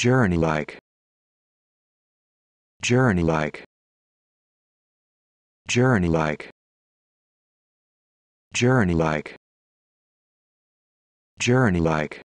journey like journey like journey like journey like journey like